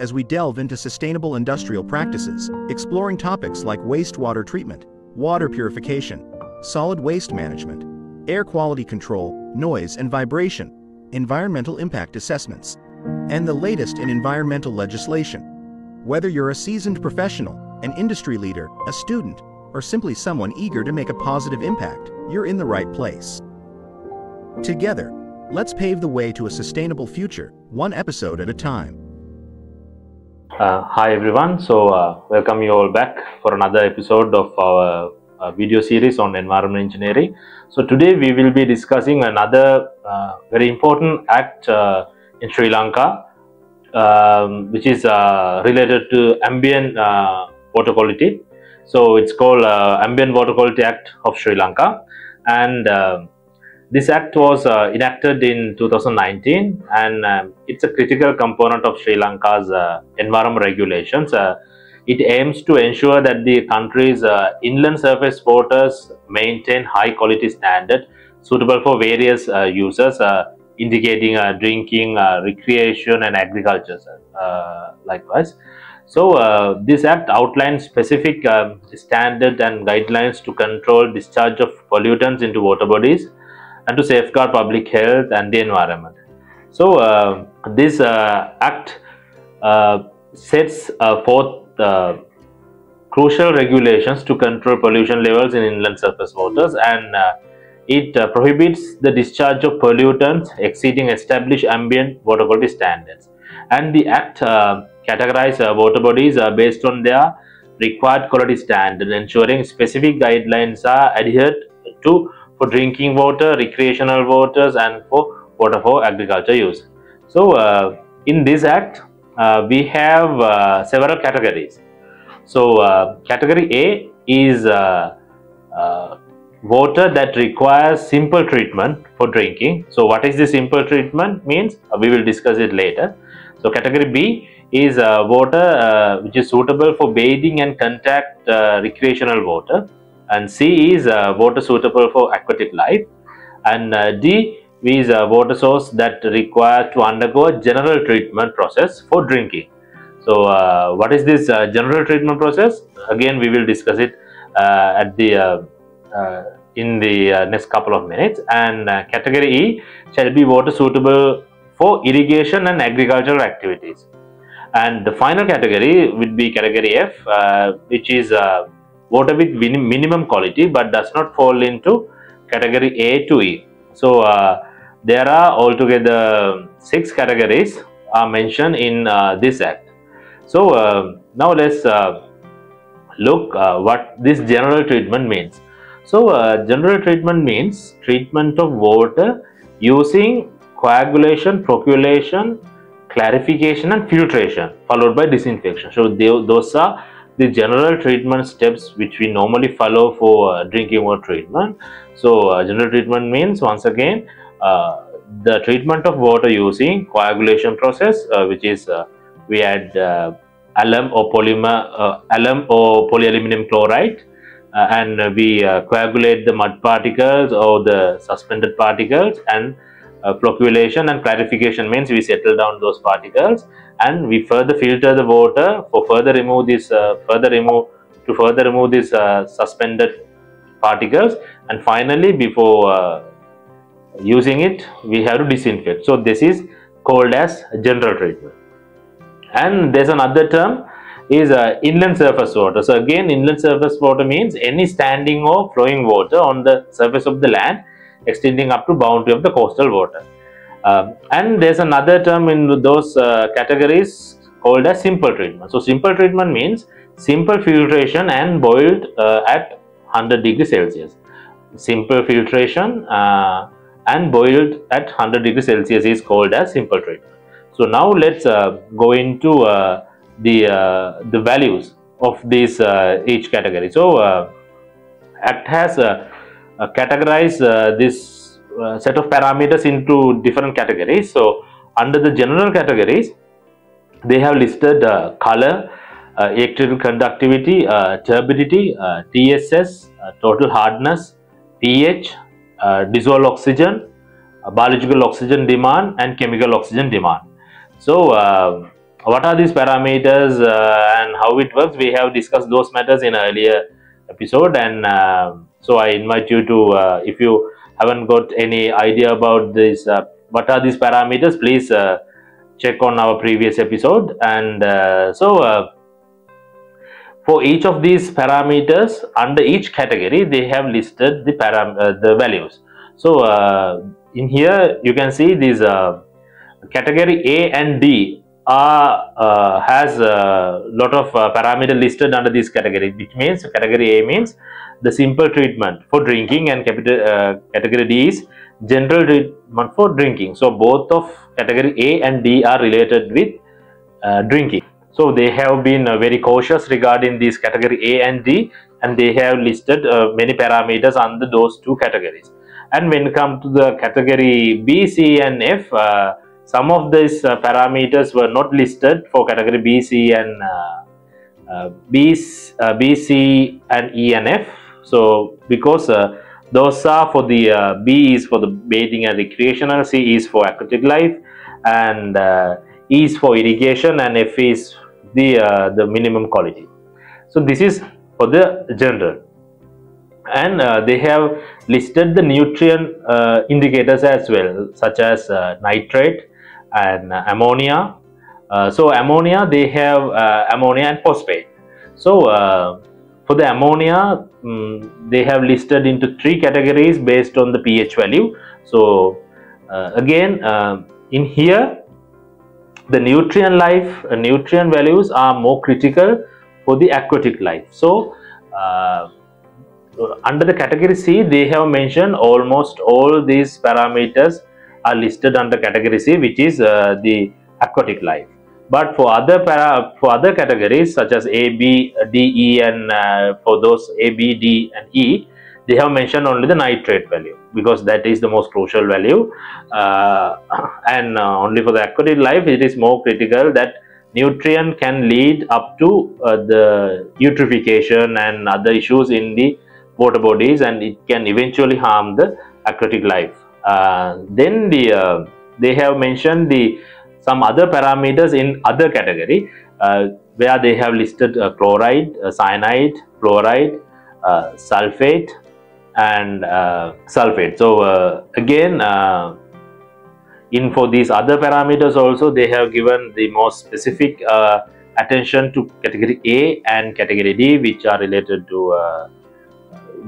as we delve into sustainable industrial practices, exploring topics like wastewater treatment, water purification, solid waste management, air quality control, noise and vibration, environmental impact assessments, and the latest in environmental legislation. Whether you're a seasoned professional, an industry leader, a student, or simply someone eager to make a positive impact, you're in the right place. Together, let's pave the way to a sustainable future, one episode at a time. Uh, hi everyone, so uh, welcome you all back for another episode of our uh, video series on environment engineering. So today we will be discussing another uh, very important act uh, in Sri Lanka, um, which is uh, related to ambient water quality. So it's called Ambient Water Quality Act of Sri Lanka, and this act was uh, enacted in 2019, and um, it's a critical component of Sri Lanka's uh, environment regulations. Uh, it aims to ensure that the country's uh, inland surface waters maintain high quality standard suitable for various uh, users, uh, indicating uh, drinking, uh, recreation, and agriculture. Uh, likewise, so uh, this act outlines specific um, standard and guidelines to control discharge of pollutants into water bodies and to safeguard public health and the environment. So uh, this uh, act uh, sets uh, forth uh, crucial regulations to control pollution levels in inland surface waters and uh, it prohibits the discharge of pollutants exceeding established ambient water quality standards and the act categorizes water bodies based on their required quality standard ensuring specific guidelines are adhered to for drinking water recreational waters and for water for agriculture use. So uh, in this act uh, we have uh, several categories. So uh, category a is uh, uh, water that requires simple treatment for drinking. So what is the simple treatment means? We will discuss it later. So category b is water which is suitable for bathing and contact recreational water and c is uh, water suitable for aquatic life. And uh, d is a water source that requires to undergo a general treatment process for drinking. So uh, what is this uh, general treatment process? Again we will discuss it uh, at the uh, in the next couple of minutes. And category e shall be water suitable for irrigation and agricultural activities. And the final category would be category f which is water with minimum quality but does not fall into category a to e. So uh, there are altogether six categories are mentioned in uh, this act. So uh, now let's uh, look uh, what this general treatment means. So uh, general treatment means treatment of water using coagulation flocculation clarification and filtration followed by disinfection. So they, those are the general treatment steps which we normally follow for uh, drinking water treatment. So uh, general treatment means once again uh, the treatment of water using coagulation process uh, which is uh, we add uh, alum or polymer alum or polyaluminum chloride and we coagulate the mud particles or the suspended particles and uh, flocculation and clarification means we settle down those particles and we further filter the water for further remove this uh, further remove to further remove these uh, suspended particles. And finally before uh, using it we have to disinfect. So this is called as general treatment. And there's another term is uh, inland surface water. So again inland surface water means any standing or flowing water on the surface of the land extending up to boundary of the coastal water. Um, and there's another term in those uh, categories called as simple treatment. So simple treatment means simple filtration and boiled uh, at 100 degrees celsius. Simple filtration uh, and boiled at 100 degrees celsius is called as simple treatment. So now let's uh, go into uh, the uh, the values of these each category. So Act has uh, uh, uh, this uh, set of parameters into different categories. So under the general categories, they have listed color, electrical conductivity, turbidity, TSS, total hardness, pH, dissolved oxygen, biological oxygen demand, and chemical oxygen demand. So uh, what are these parameters uh, and how it works? We have discussed those matters in earlier episode, and uh, so I invite you to, uh, if you haven't got any idea about this, uh, what are these parameters, please uh, check on our previous episode. And uh, so, uh, for each of these parameters under each category, they have listed the param the values. So, in here you can see these category A and D are uh, has a lot of uh, parameter listed under this category which means category A means the simple treatment for drinking and capital, uh, category D is general treatment for drinking. So both of category A and D are related with uh, drinking. So they have been uh, very cautious regarding these category A and D and they have listed uh, many parameters under those two categories. And when it comes to the category B, C and F some of these uh, parameters were not listed for category B, C and uh, uh, B, uh, B, C and E and F. So because uh, those are for the uh, B is for the bathing and recreational, C is for aquatic life, and uh, E is for irrigation, and F is the the minimum quality. So this is for the general and they have listed the nutrient indicators as well such as nitrate and ammonia. Uh, so ammonia they have uh, ammonia and phosphate. So uh, for the ammonia mm, they have listed into three categories based on the ph value. So again in here the nutrient life uh, nutrient values are more critical for the aquatic life. So uh, under the category C, they have mentioned almost all these parameters are listed under category C, which is uh, the aquatic life. But for other para, for other categories such as A, B, D, E, and uh, for those A, B, D, and E, they have mentioned only the nitrate value because that is the most crucial value. Uh, and uh, only for the aquatic life, it is more critical that nutrient can lead up to uh, the eutrophication and other issues in the water bodies and it can eventually harm the aquatic life. Uh, then the uh, they have mentioned the some other parameters in other category uh, where they have listed chloride, cyanide, fluoride, sulfate, and uh, sulfate. So uh, again, uh, in for these other parameters also they have given the most specific attention to category A and category D, which are related to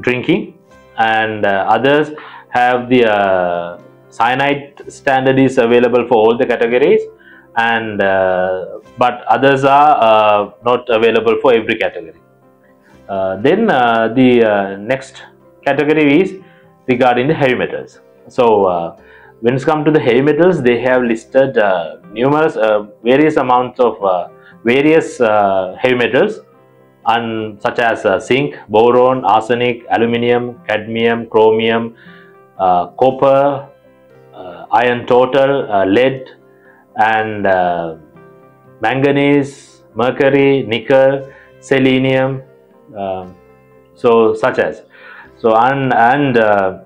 drinking, and others have the uh, cyanide standard is available for all the categories, and uh, but others are uh, not available for every category. Uh, then uh, the next category is regarding the heavy metals. So when it's come to the heavy metals, they have listed numerous, various amounts of various heavy metals, and such as uh, zinc, boron, arsenic, aluminium, cadmium, chromium, copper, uh, iron total, uh, lead, and uh, manganese, mercury, nickel, selenium. um so such as so and and uh,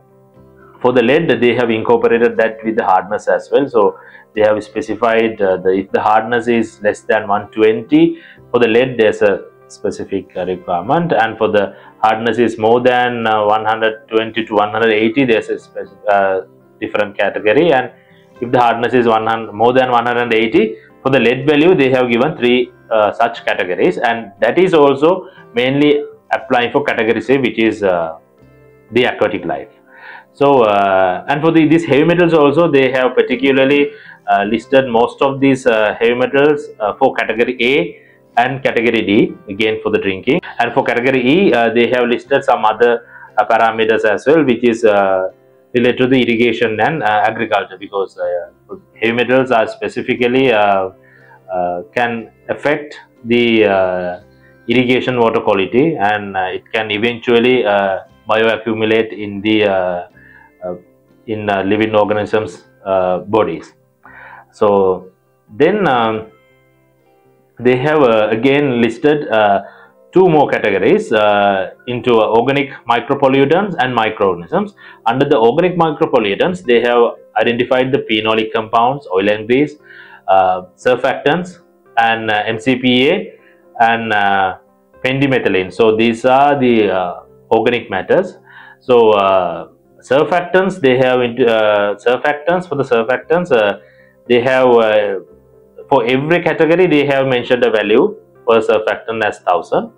for the lead they have incorporated that with the hardness as well so they have specified uh, the if the hardness is less than 120 for the lead there's a specific requirement. And for the hardness is more than uh, 120 to 180 there's a uh, different category. And if the hardness is 100 more than 180 for the lead value they have given three uh, such categories. And that is also mainly applying for category C which is uh, the aquatic life. So uh, and for the these heavy metals also they have particularly uh, listed most of these heavy metals for category A and category D again for the drinking. And for category E uh, they have listed some other uh, parameters as well which is uh, related to the irrigation and uh, agriculture because uh, heavy metals are specifically uh, can affect the irrigation water quality and it can eventually bioaccumulate in the in living organisms bodies. So then um, they have uh, again listed uh, two more categories uh, into uh, organic micropollutants and microorganisms. Under the organic micropollutants, they have identified the phenolic compounds, oil and grease, uh, surfactants, and uh, MCPA and pendimethalin. So these are the organic matters. So surfactants they have into surfactants for the surfactants they have for every category they have mentioned a value per surfactant as 1000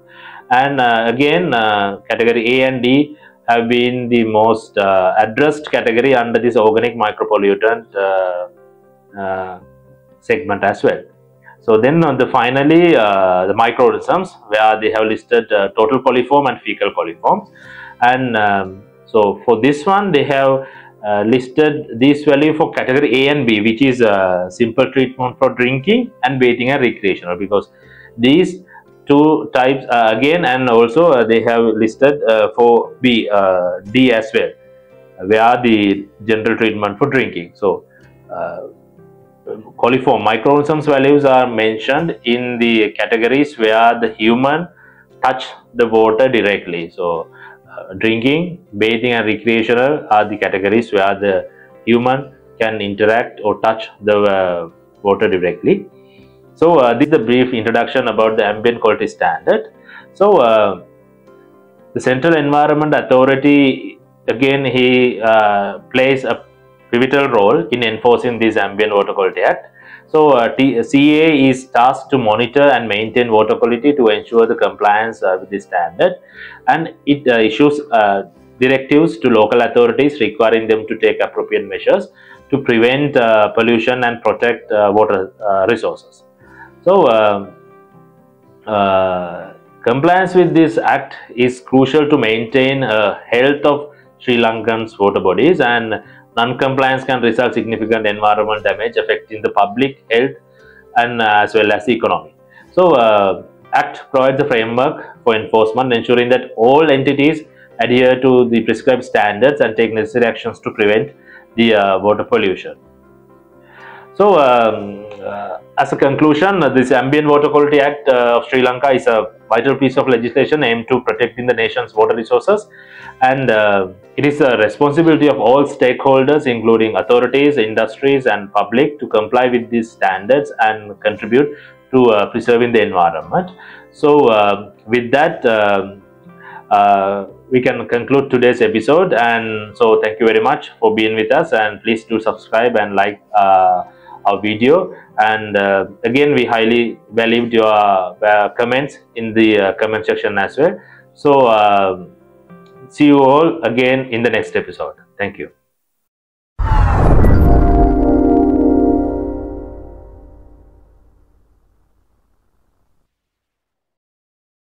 and uh, again uh, category A and D have been the most uh, addressed category under this organic micropollutant uh, uh, segment as well. So then on the finally uh, the microorganisms where they have listed uh, total coliform and fecal coliforms and um, so for this one they have uh, listed this value for category A and B which is uh, simple treatment for drinking and bathing and recreational because these two types uh, again and also uh, they have listed uh, for B D as well where the general treatment for drinking. So coliform microorganisms values are mentioned in the categories where the human touch the water directly. So drinking bathing and recreational are the categories where the human can interact or touch the uh, water directly. So uh, this is a brief introduction about the ambient quality standard. So uh, the central environment authority again he uh, plays a pivotal role in enforcing this ambient water quality act so uh, T- CA is tasked to monitor and maintain water quality to ensure the compliance uh, with the standard and it uh, issues uh, directives to local authorities requiring them to take appropriate measures to prevent uh, pollution and protect uh, water uh, resources. So, um, uh, compliance with this act is crucial to maintain uh, health of Sri Lankans water bodies and non-compliance can result significant environmental damage affecting the public health and uh, as well as the economy. So, uh, Act provides the framework for enforcement, ensuring that all entities adhere to the prescribed standards and take necessary actions to prevent the uh, water pollution. So, um, uh, as a conclusion, this Ambient Water Quality Act uh, of Sri Lanka is a vital piece of legislation aimed to protecting the nation's water resources, and uh, it is a responsibility of all stakeholders, including authorities, industries, and public, to comply with these standards and contribute to uh, preserving the environment. So, uh, with that. Um, uh, we can conclude today's episode and so thank you very much for being with us and please do subscribe and like our video. And uh, again we highly valued your uh, comments in the uh, comment section as well. So um see you all again in the next episode. Thank you